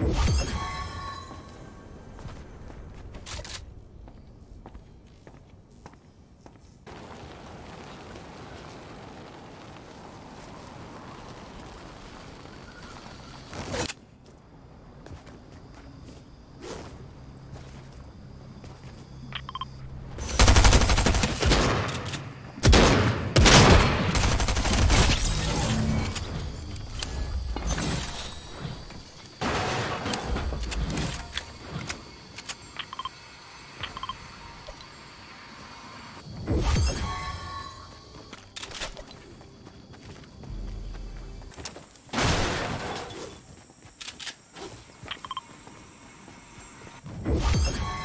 you Bye.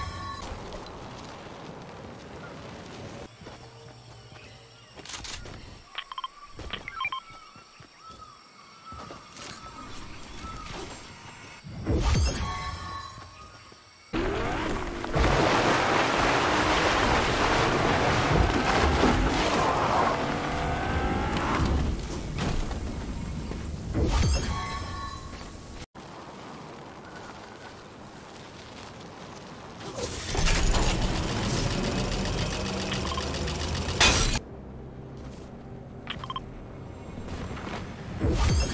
you.